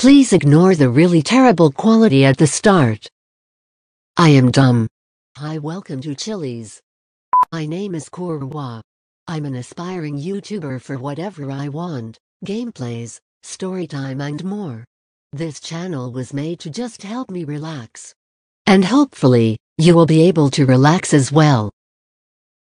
Please ignore the really terrible quality at the start. I am dumb. Hi welcome to Chili's. My name is Croi. I'm an aspiring YouTuber for whatever I want, gameplays, storytime and more. This channel was made to just help me relax. And hopefully, you will be able to relax as well.